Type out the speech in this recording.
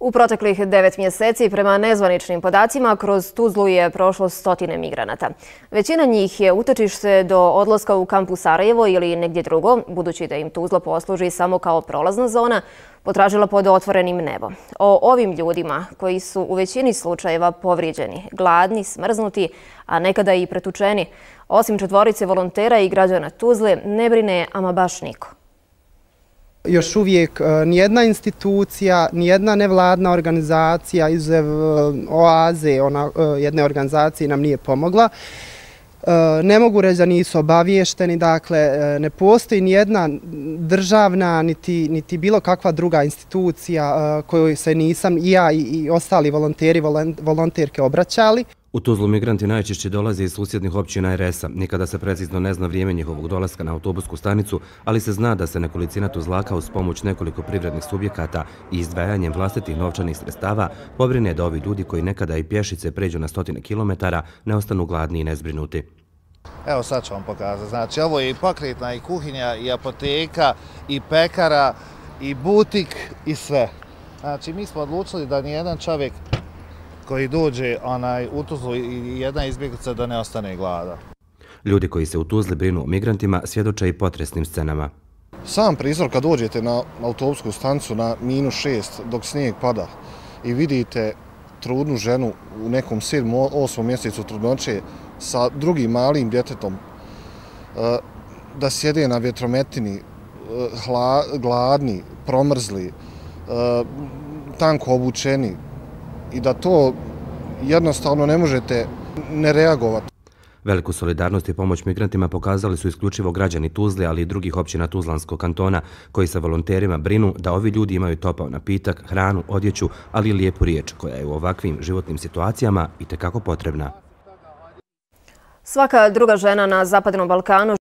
U proteklih devet mjeseci, prema nezvaničnim podacima, kroz Tuzlu je prošlo stotine migranata. Većina njih je utočište do odlaska u kampu Sarajevo ili negdje drugo, budući da im Tuzla posluži samo kao prolazna zona, potražila pod otvorenim nebom. O ovim ljudima, koji su u većini slučajeva povrijeđeni, gladni, smrznuti, a nekada i pretučeni, osim četvorice volontera i građana Tuzle, ne brine ama baš niko još uvijek e, nijedna institucija, nijedna nevladna organizacija izuzev oaze ona, e, jedne organizacije nam nije pomogla. E, ne mogu reći da nisu obaviješteni, dakle ne postoji nijedna državna niti, niti bilo kakva druga institucija koju se nisam i ja i ostali volonteri, volonterke obraćali. U Tuzlu migranti najčešće dolaze iz susjednih općina RS-a. Nikada se precizno ne zna vrijeme njihovog dolaska na autobusku stanicu, ali se zna da se nekolicina Tuzlaka uz pomoć nekoliko privrednih subjekata i izdvajanjem vlastitih novčanih sredstava pobrine da ovi ljudi koji nekada i pješice pređu na stotine kilometara ne ostanu gladni i nezbrinuti. Evo sad ću vam pokazati. Znači ovo je i pokretna i kuhinja i apoteka i pekara i butik i sve. Znači mi smo odlučili da nijedan čovjek koji dođe onaj, u Tuzlu i jedna izbjeglica da ne ostane glada. Ljudi koji se u Tuzli brinu o migrantima svjedoče i potresnim scenama. Sam prizor kad dođete na autobusku stancu na minus šest dok snijeg pada i vidite trudnu ženu u nekom sedmom, osmom mjesecu trudnoće sa drugim malim djetetom e, da sjede na vjetrometini, e, gladni, promrzli, e, tanko obučeni, i da to jednostavno ne možete ne reagovati. Veliku solidarnost i pomoć migrantima pokazali su isključivo građani Tuzle, ali i drugih općina Tuzlanskog kantona, koji sa volonterima brinu da ovi ljudi imaju topao napitak, hranu, odjeću, ali i lijepu riječ koja je u ovakvim životnim situacijama i tekako potrebna. Svaka druga žena na Zapadnom Balkanu